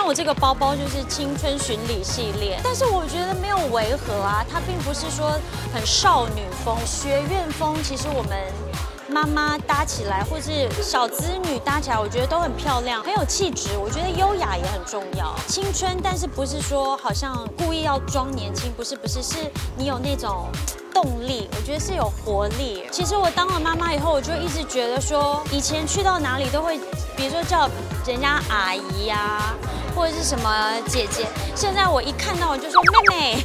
像我这个包包就是青春巡礼系列，但是我觉得没有违和啊，它并不是说很少女风、学院风，其实我们。妈妈搭起来，或是小子女搭起来，我觉得都很漂亮，很有气质。我觉得优雅也很重要，青春，但是不是说好像故意要装年轻，不是不是，是你有那种动力，我觉得是有活力。其实我当了妈妈以后，我就一直觉得说，以前去到哪里都会，比如说叫人家阿姨呀，或者是什么姐姐，现在我一看到我就说妹妹，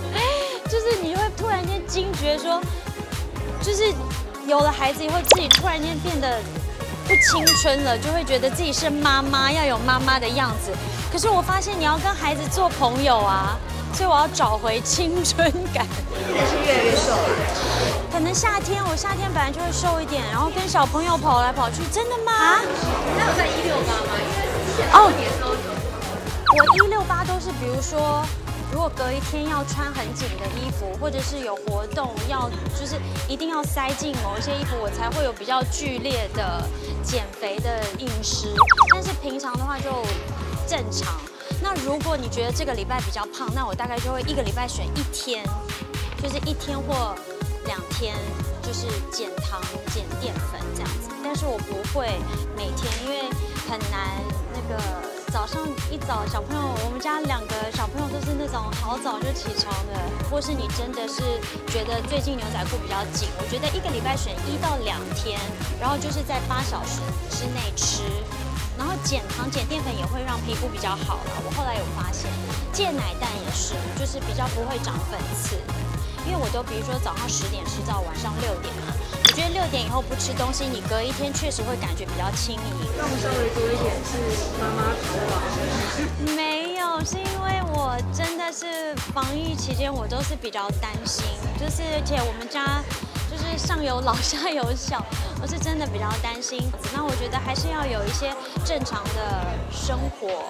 就是你会突然间惊觉说，就是。有了孩子以后，自己突然间变得不青春了，就会觉得自己是妈妈，要有妈妈的样子。可是我发现你要跟孩子做朋友啊，所以我要找回青春感。也是越来越瘦了？可能夏天，我夏天本来就会瘦一点，然后跟小朋友跑来跑去。真的吗？啊？那有在一六八吗？因为之前哦，年高我一六八都是，比如说。如果隔一天要穿很紧的衣服，或者是有活动要，就是一定要塞进某一些衣服，我才会有比较剧烈的减肥的饮食。但是平常的话就正常。那如果你觉得这个礼拜比较胖，那我大概就会一个礼拜选一天，就是一天或两天，就是减糖减淀粉这样子。但是我不会每天，因为很难那个。早上一早，小朋友，我们家两个小朋友都是那种好早就起床的，或是你真的是觉得最近牛仔裤比较紧，我觉得一个礼拜选一到两天，然后就是在八小时之内吃，然后减糖减淀粉也会让皮肤比较好了。我后来有发现，戒奶蛋也是，就是比较不会长粉刺，因为我都比如说早上十点吃到晚上六点嘛。觉得六点以后不吃东西，你隔一天确实会感觉比较轻盈。那我们稍微多一点是妈妈逃亡？没有，是因为我真的是防疫期间，我都是比较担心，就是而且我们家就是上有老下有小，我是真的比较担心。那我觉得还是要有一些正常的生活，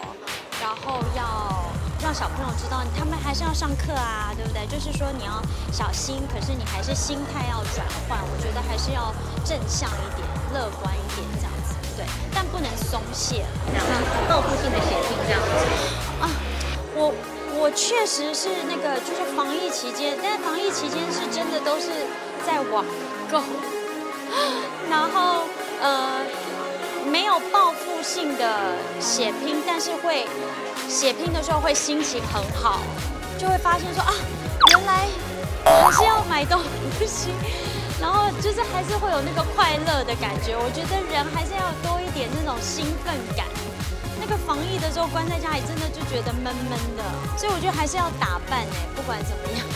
然后要。让小朋友知道，他们还是要上课啊，对不对？就是说你要小心，可是你还是心态要转换。我觉得还是要正向一点、乐观一点这样子，对。但不能松懈，这样报复性的写信这样子。啊，我我确实是那个，就是防疫期间，但防疫期间是真的都是在网购，然后呃有报复性的血拼，但是会。血拼的时候会心情很好，就会发现说啊，原来还是要买东西，然后就是还是会有那个快乐的感觉。我觉得人还是要多一点那种兴奋感。那个防疫的时候关在家里，真的就觉得闷闷的，所以我觉得还是要打扮哎，不管怎么样。